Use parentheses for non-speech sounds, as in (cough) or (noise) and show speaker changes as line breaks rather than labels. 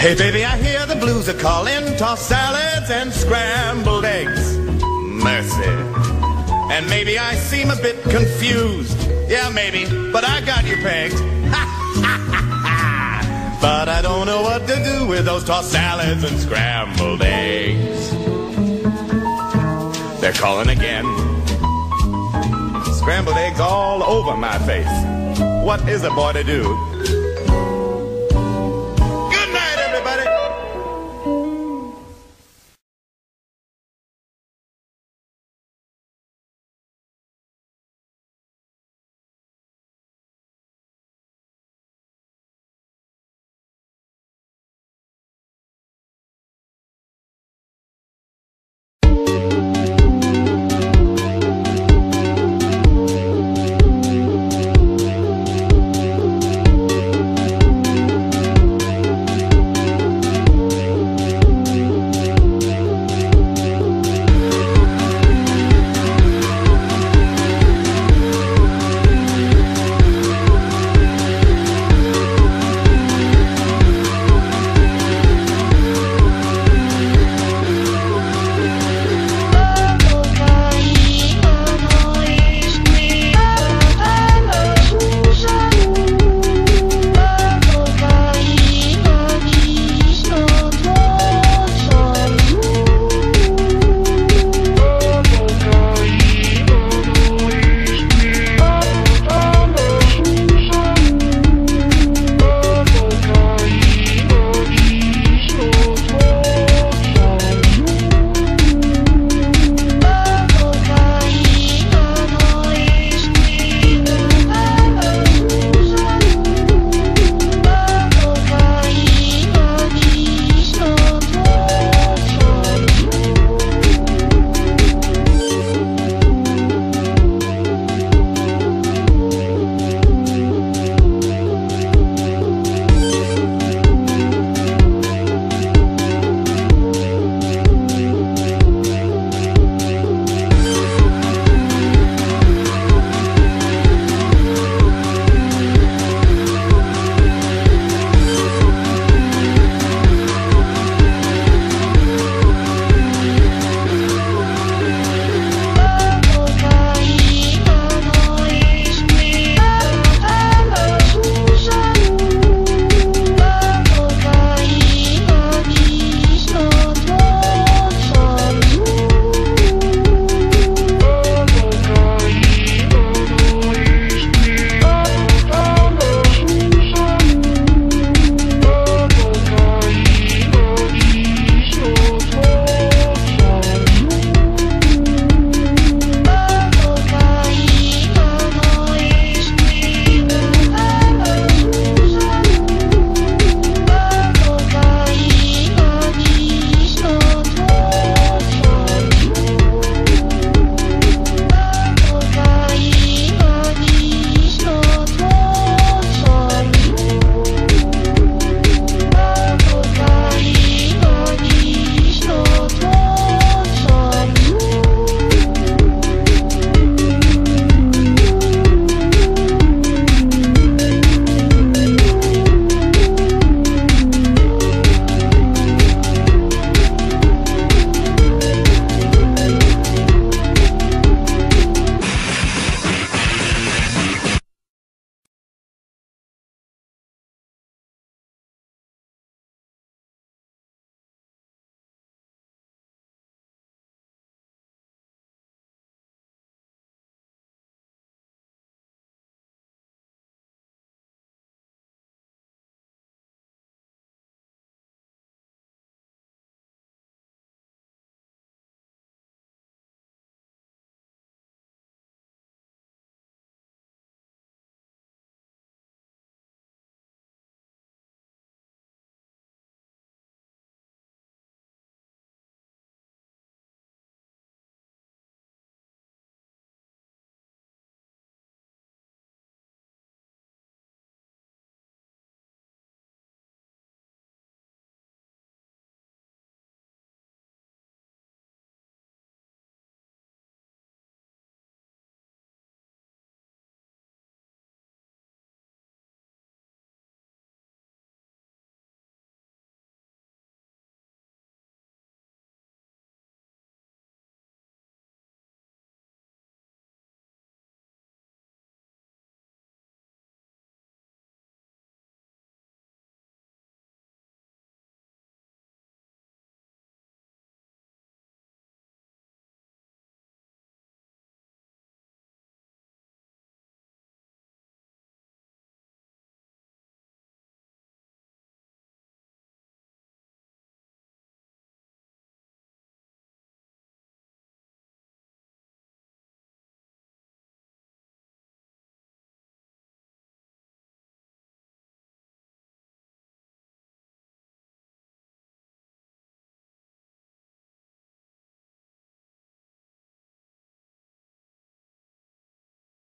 Hey baby, I hear the blues are calling, tossed salads and scrambled eggs. Mercy. And maybe I seem a bit confused. Yeah, maybe, but I got you pegged. (laughs) but I don't know what to do with those tossed salads and scrambled eggs. They're calling again. Scrambled eggs all over my face. What is a boy to do?